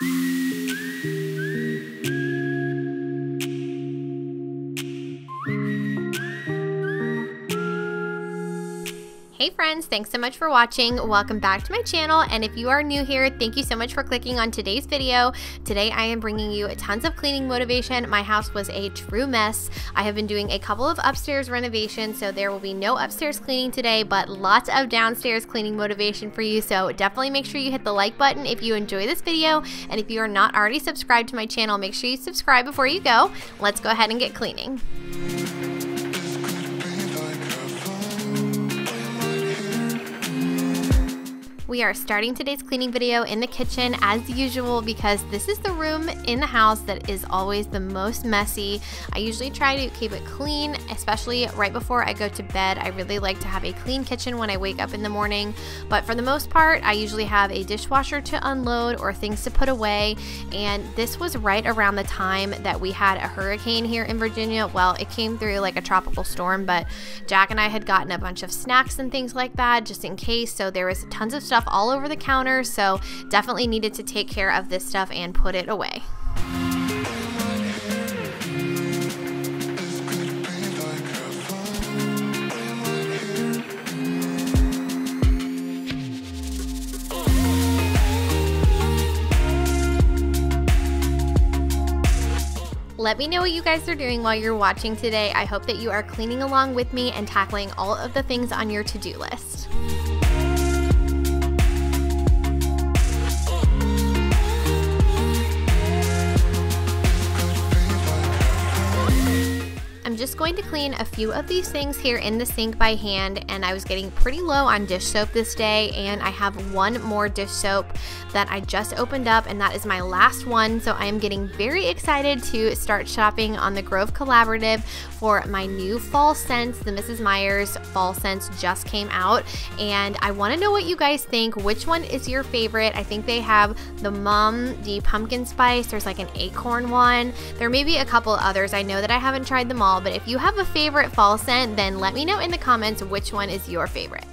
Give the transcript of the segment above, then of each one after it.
Thank you. Hey friends, thanks so much for watching. Welcome back to my channel. And if you are new here, thank you so much for clicking on today's video. Today I am bringing you tons of cleaning motivation. My house was a true mess. I have been doing a couple of upstairs renovations, so there will be no upstairs cleaning today, but lots of downstairs cleaning motivation for you. So definitely make sure you hit the like button if you enjoy this video. And if you are not already subscribed to my channel, make sure you subscribe before you go. Let's go ahead and get cleaning. We are starting today's cleaning video in the kitchen as usual because this is the room in the house that is always the most messy. I usually try to keep it clean, especially right before I go to bed. I really like to have a clean kitchen when I wake up in the morning, but for the most part, I usually have a dishwasher to unload or things to put away. And this was right around the time that we had a hurricane here in Virginia. Well, it came through like a tropical storm, but Jack and I had gotten a bunch of snacks and things like that just in case. So there was tons of stuff all over the counter, so definitely needed to take care of this stuff and put it away. Let me know what you guys are doing while you're watching today. I hope that you are cleaning along with me and tackling all of the things on your to-do list. Just going to clean a few of these things here in the sink by hand and I was getting pretty low on dish soap this day and I have one more dish soap that I just opened up and that is my last one so I am getting very excited to start shopping on the Grove Collaborative for my new fall scents. The Mrs. Meyer's fall scents just came out and I want to know what you guys think. Which one is your favorite? I think they have the Mum, the pumpkin spice, there's like an acorn one. There may be a couple others. I know that I haven't tried them all but but if you have a favorite fall scent, then let me know in the comments which one is your favorite.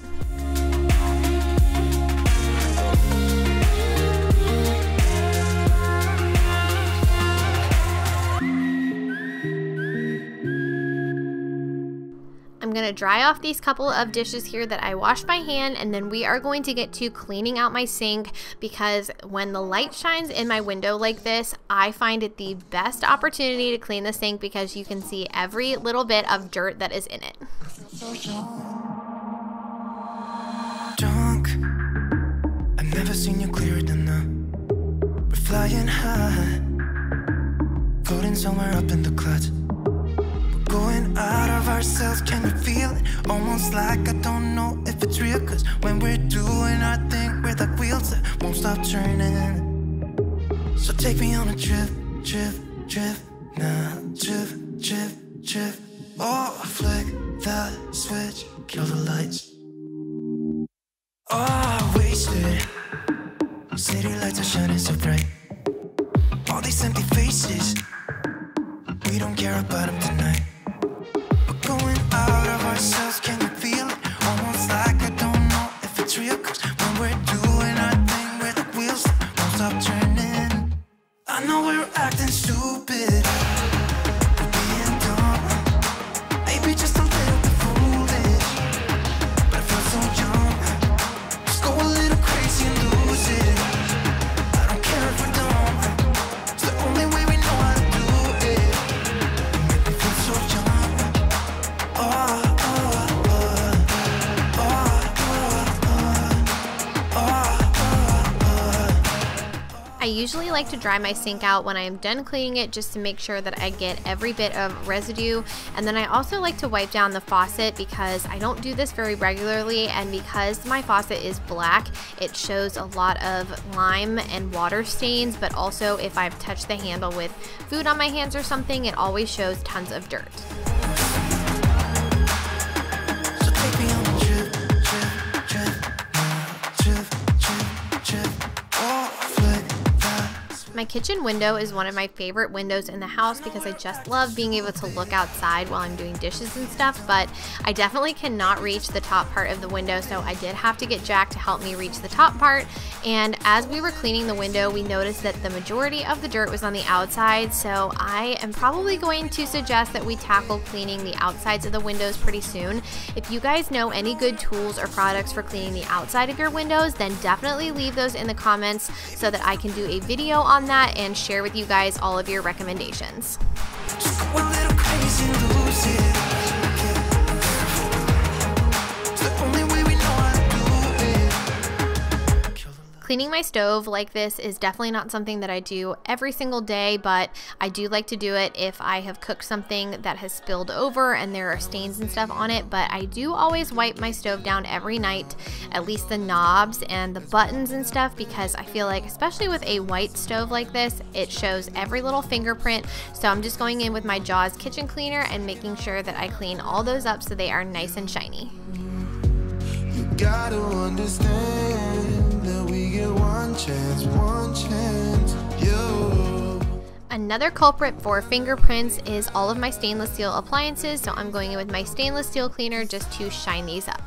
To dry off these couple of dishes here that I washed by hand and then we are going to get to cleaning out my sink because when the light shines in my window like this, I find it the best opportunity to clean the sink because you can see every little bit of dirt that is in it. Drunk, I've never seen you clearer than. We're flying high, floating somewhere up in the clouds. Going out of ourselves, can you feel it? Almost like I don't know if it's real. Cause when we're doing our thing, we're like wheels that won't stop turning. So take me on a trip, trip, trip Now, trip, trip, trip. Oh, flick that switch, kill the lights. Oh, wasted. City lights are shining so bright. All these empty faces. We don't care about them tonight usually like to dry my sink out when I am done cleaning it just to make sure that I get every bit of residue. And then I also like to wipe down the faucet because I don't do this very regularly and because my faucet is black, it shows a lot of lime and water stains, but also if I've touched the handle with food on my hands or something, it always shows tons of dirt. My kitchen window is one of my favorite windows in the house because I just love being able to look outside while I'm doing dishes and stuff, but I definitely cannot reach the top part of the window, so I did have to get Jack to help me reach the top part. And as we were cleaning the window, we noticed that the majority of the dirt was on the outside, so I am probably going to suggest that we tackle cleaning the outsides of the windows pretty soon. If you guys know any good tools or products for cleaning the outside of your windows, then definitely leave those in the comments so that I can do a video on that and share with you guys all of your recommendations. Cleaning my stove like this is definitely not something that I do every single day, but I do like to do it if I have cooked something that has spilled over and there are stains and stuff on it. But I do always wipe my stove down every night, at least the knobs and the buttons and stuff, because I feel like, especially with a white stove like this, it shows every little fingerprint. So I'm just going in with my Jaws kitchen cleaner and making sure that I clean all those up so they are nice and shiny. You gotta understand Another culprit for fingerprints is all of my stainless steel appliances, so I'm going in with my stainless steel cleaner just to shine these up.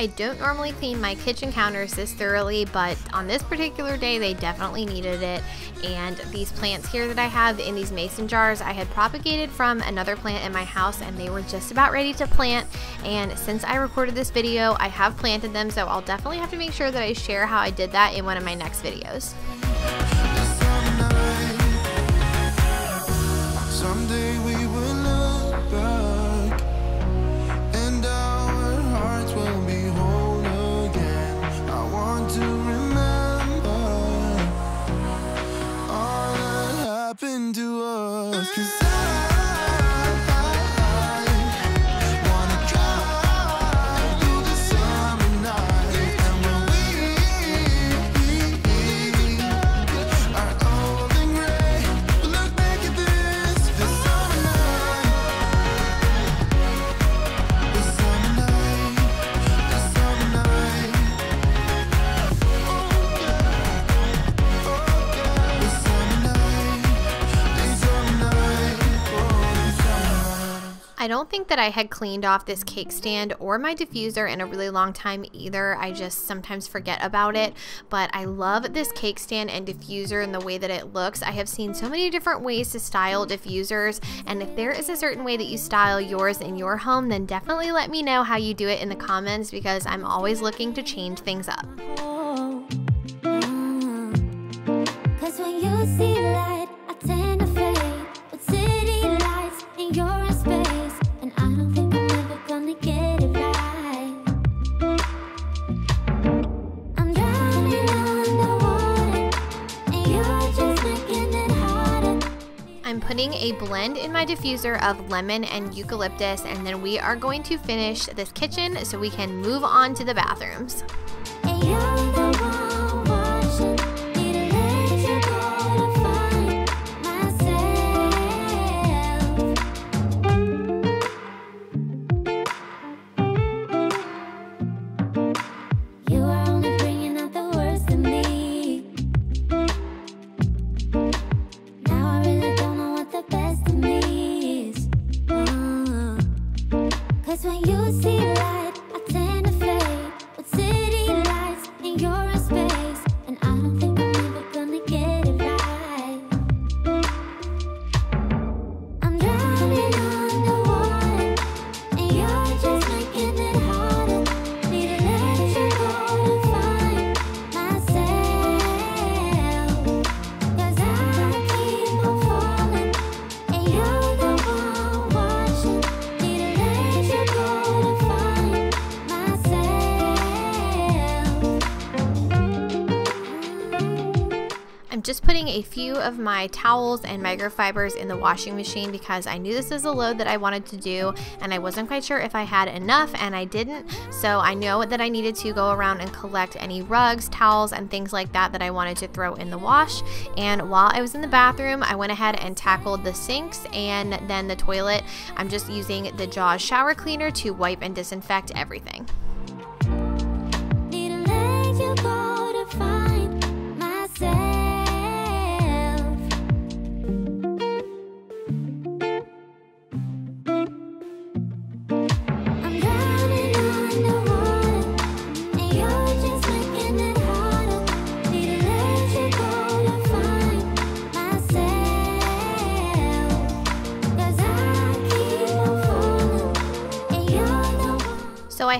I don't normally clean my kitchen counters this thoroughly, but on this particular day, they definitely needed it. And these plants here that I have in these mason jars, I had propagated from another plant in my house and they were just about ready to plant. And since I recorded this video, I have planted them, so I'll definitely have to make sure that I share how I did that in one of my next videos. I don't think that I had cleaned off this cake stand or my diffuser in a really long time either. I just sometimes forget about it, but I love this cake stand and diffuser and the way that it looks. I have seen so many different ways to style diffusers, and if there is a certain way that you style yours in your home, then definitely let me know how you do it in the comments because I'm always looking to change things up. A blend in my diffuser of lemon and eucalyptus and then we are going to finish this kitchen so we can move on to the bathrooms. Putting a few of my towels and microfibers in the washing machine because I knew this is a load that I wanted to do and I wasn't quite sure if I had enough and I didn't. So I know that I needed to go around and collect any rugs, towels, and things like that that I wanted to throw in the wash. And while I was in the bathroom, I went ahead and tackled the sinks and then the toilet. I'm just using the Jaws shower cleaner to wipe and disinfect everything.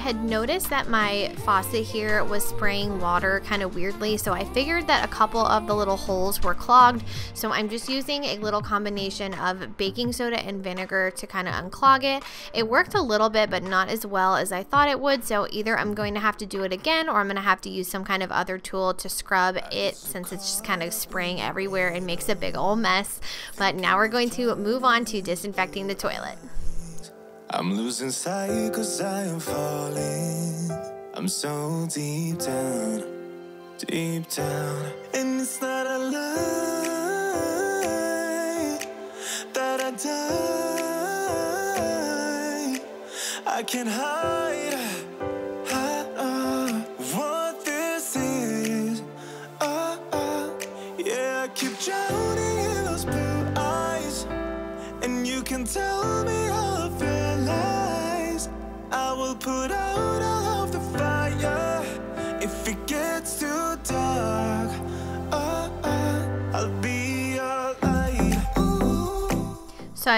Had noticed that my faucet here was spraying water kind of weirdly, so I figured that a couple of the little holes were clogged. So I'm just using a little combination of baking soda and vinegar to kind of unclog it. It worked a little bit, but not as well as I thought it would. So either I'm going to have to do it again or I'm going to have to use some kind of other tool to scrub it since it's just kind of spraying everywhere and makes a big old mess. But now we're going to move on to disinfecting the toilet. I'm losing sight cause I am falling. I'm so deep down, deep down. And it's not a lie that I die. I can't hide.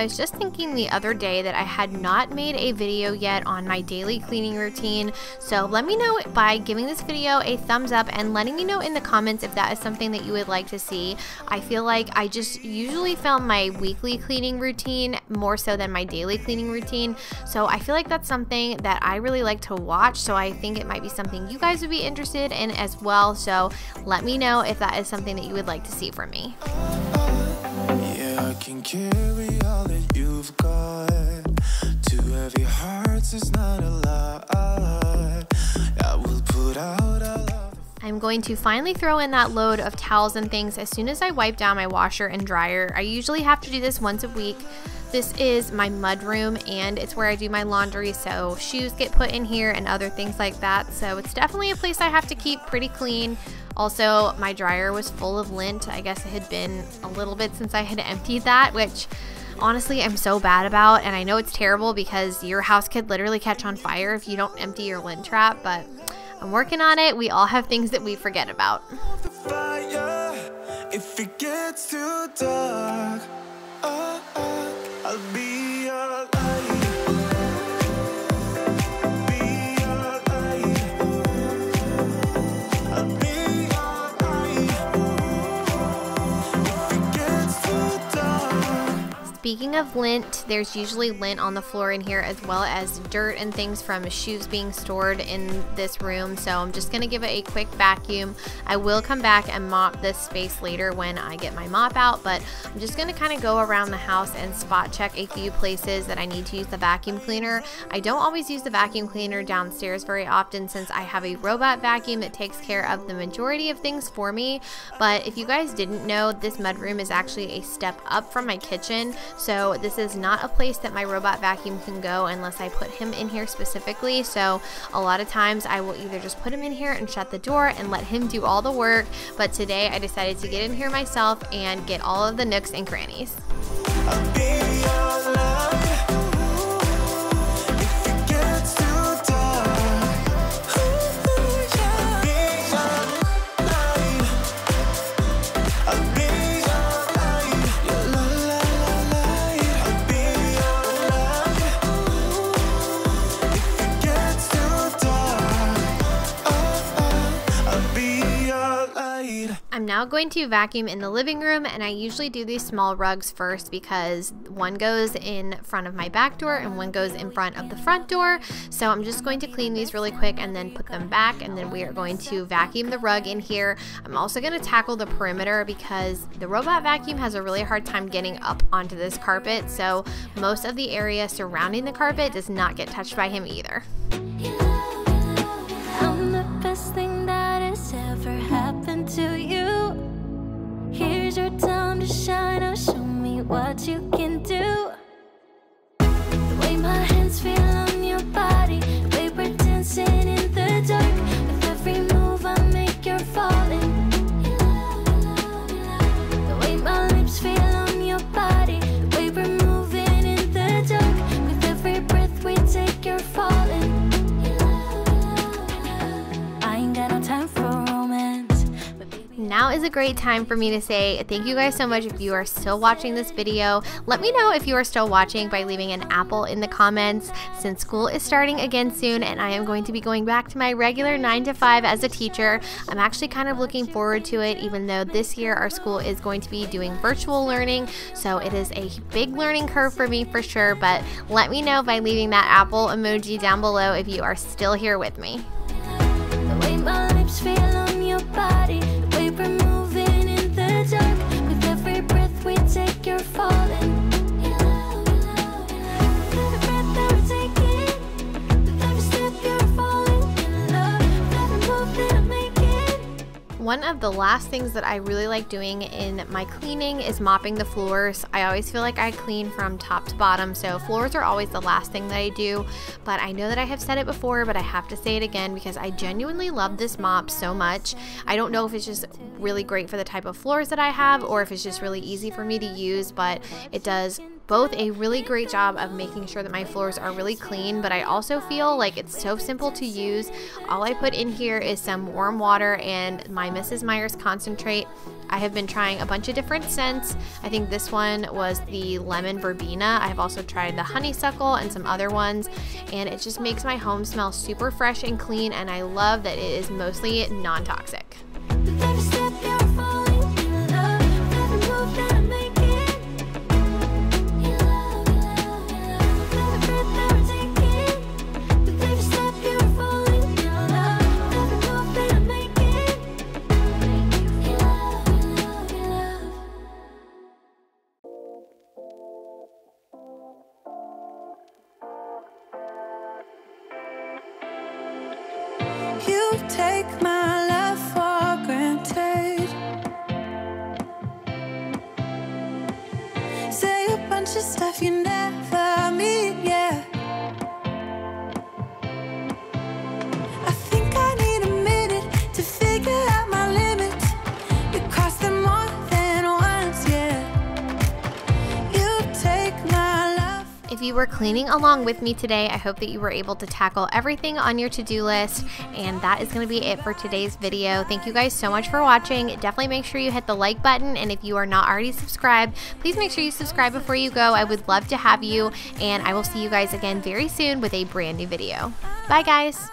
I was just thinking the other day that I had not made a video yet on my daily cleaning routine. So let me know by giving this video a thumbs up and letting me know in the comments if that is something that you would like to see. I feel like I just usually film my weekly cleaning routine more so than my daily cleaning routine. So I feel like that's something that I really like to watch. So I think it might be something you guys would be interested in as well. So let me know if that is something that you would like to see from me. Yeah, you've got. Two heavy hearts is not a lot. I will put out I'm going to finally throw in that load of towels and things as soon as I wipe down my washer and dryer. I usually have to do this once a week. This is my mud room and it's where I do my laundry so shoes get put in here and other things like that. So it's definitely a place I have to keep pretty clean. Also, my dryer was full of lint. I guess it had been a little bit since I had emptied that, which honestly I'm so bad about. And I know it's terrible because your house could literally catch on fire if you don't empty your lint trap, but I'm working on it. We all have things that we forget about. If it gets too dark, uh, uh, I'll be Speaking of lint, there's usually lint on the floor in here as well as dirt and things from shoes being stored in this room. So I'm just going to give it a quick vacuum. I will come back and mop this space later when I get my mop out, but I'm just going to kind of go around the house and spot check a few places that I need to use the vacuum cleaner. I don't always use the vacuum cleaner downstairs very often since I have a robot vacuum that takes care of the majority of things for me. But if you guys didn't know, this mudroom is actually a step up from my kitchen. So this is not a place that my robot vacuum can go unless I put him in here specifically. So a lot of times I will either just put him in here and shut the door and let him do all the work. But today I decided to get in here myself and get all of the nooks and crannies. Now going to vacuum in the living room and I usually do these small rugs first because one goes in front of my back door and one goes in front of the front door. So I'm just going to clean these really quick and then put them back and then we are going to vacuum the rug in here. I'm also going to tackle the perimeter because the robot vacuum has a really hard time getting up onto this carpet. So most of the area surrounding the carpet does not get touched by him either. What you can do. Now is a great time for me to say thank you guys so much if you are still watching this video. Let me know if you are still watching by leaving an apple in the comments since school is starting again soon and I am going to be going back to my regular 9 to 5 as a teacher. I'm actually kind of looking forward to it even though this year our school is going to be doing virtual learning so it is a big learning curve for me for sure but let me know by leaving that apple emoji down below if you are still here with me. One of the last things that I really like doing in my cleaning is mopping the floors. I always feel like I clean from top to bottom, so floors are always the last thing that I do. But I know that I have said it before, but I have to say it again because I genuinely love this mop so much. I don't know if it's just really great for the type of floors that I have or if it's just really easy for me to use, but it does both a really great job of making sure that my floors are really clean, but I also feel like it's so simple to use. All I put in here is some warm water and my Mrs. Meyer's concentrate. I have been trying a bunch of different scents. I think this one was the lemon verbena. I have also tried the honeysuckle and some other ones, and it just makes my home smell super fresh and clean, and I love that it is mostly non-toxic. take you were cleaning along with me today, I hope that you were able to tackle everything on your to-do list. And that is going to be it for today's video. Thank you guys so much for watching. Definitely make sure you hit the like button. And if you are not already subscribed, please make sure you subscribe before you go. I would love to have you. And I will see you guys again very soon with a brand new video. Bye guys.